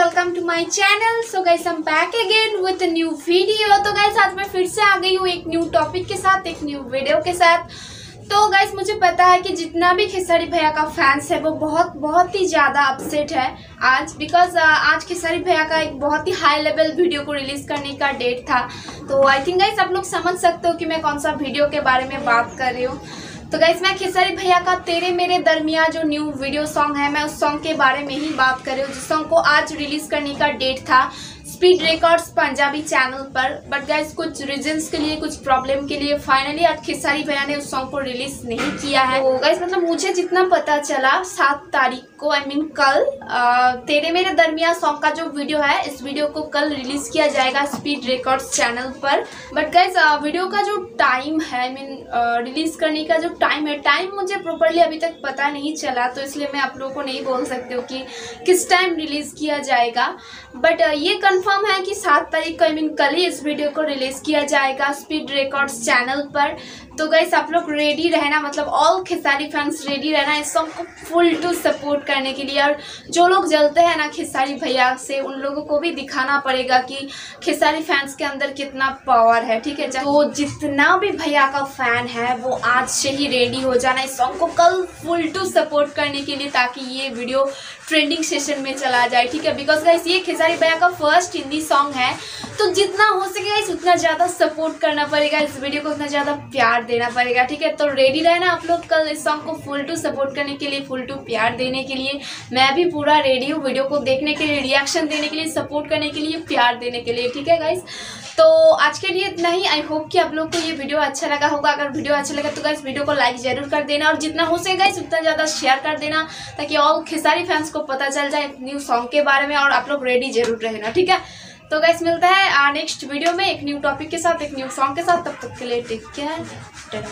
Welcome to my channel so guys हम back again with new video तो guys आज मैं फिर से आ गई हूँ एक न्यू टॉपिक के साथ, एक न्यू वीडियो के साथ। तो गाइस मुझे पता है कि जितना भी खेसारी भैया का फैंस है, वो बहुत बहुत ही ज़्यादा अपसेट है आज। बिकॉज़ uh, आज खेसारी भैया का एक बहुत ही हाई लेवल वीडियो को रिलीज़ करने का डेट था। तो आई थिंक गाइस आप लोग समझ सकते हो कि मैं कौन सा वीडियो के बारे में बात कर रही हूँ। तो गाइस मैं खेसारी भैया का तेरे मेरे दरमिया जो न्यू वीडियो सॉन्ग है, मैं उस सॉन्ग के बारे में ही बात कर रही हूँ, जिस सॉन्ग को आज रिलीज़ करने का डेट था। स्पीड रिकॉर्ड्स पंजाबी चैनल पर। बट गाइज़ कुछ रीजंस के लिए कुछ प्रॉब्लम के लिए फाइनली आज खेसारी भैया ने उस सॉन्ग को रिलीज़ नहीं किया है। तो गाइज़ मतलब मुझे जितना पता चला सात तारीख को आई I मीन mean, कल आ, तेरे मेरे दरमिया सॉन्ग का जो वीडियो है इस वीडियो को कल रिलीज़ किया जाएगा स्पीड रिकॉर्ड्स चैनल पर। बट गाइज़ वीडियो का जो टाइम है I I mean mean, release करने का जो टाइम है टाइम मुझे प्रॉपरली अभी तक पता नहीं चला तो इसलिए मैं आप लोगों को नहीं बोल सकती हूँ कि किस टाइम रिलीज़ किया जाएगा। बट ये कंफर्म है कि सात तारीख को आई मीन कल ही इस वीडियो को रिलीज़ किया जाएगा स्पीड रिकॉर्ड्स चैनल पर। तो गैस आप लोग रेडी रहना मतलब ऑल खेसारी फैंस रेडी रहना इस सॉन्ग को फुल टू सपोर्ट करने के लिए। और जो लोग जलते हैं ना खेसारी भैया से, उन लोगों को भी दिखाना पड़ेगा कि खेसारी फैंस के अंदर कितना पावर है, ठीक है? तो जितना भी भैया का फ़ैन है, वो आज से ही रेडी हो जाना इस सॉन्ग को कल फुल टू सपोर्ट करने के लिए, ताकि ये वीडियो ट्रेंडिंग सेशन में चला जाए, ठीक है? बिकॉज़ गाइस ये खेसारी भैया का फ़र्स्ट हिंदी सॉन्ग है। तो जितना हो सके गाइस उतना ज़्यादा सपोर्ट करना पड़ेगा इस वीडियो को, उतना ज़्यादा प्यार देना पड़ेगा, ठीक है? तो रेडी रहना आप लोग कल इस सॉन्ग को फुल टू सपोर्ट करने के लिए फुल टू प्यार देने के लिए। मैं भी पूरा रेडी हूँ वीडियो को देखने के लिए रिएक्शन देने के लिए सपोर्ट करने के लिए, प्यार देने के लिए, ठीक है गाइस तो आज के लिए इतना ही। आई होप कि आप लोग को ये वीडियो अच्छा लगा होगा। अगर वीडियो अच्छा लगा तो गाइस वीडियो को लाइक ज़रूर कर देना और जितना हो सके गाइस उतना ज़्यादा शेयर कर देना, ताकि और खेसारी फैंस को पता चल जाए न्यू सॉन्ग के बारे में और आप लोग रेडी ज़रूर रहना, ठीक है? तो गैस मिलता है नेक्स्ट वीडियो में एक न्यू टॉपिक के साथ, एक न्यू सॉन्ग के साथ, तब तक के लिए टेक केयर